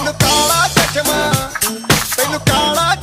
ਤੈਨੂੰ ਕਾਲਾ ਚਸ਼ਮਾ ਤੈਨੂੰ ਕਾਲਾ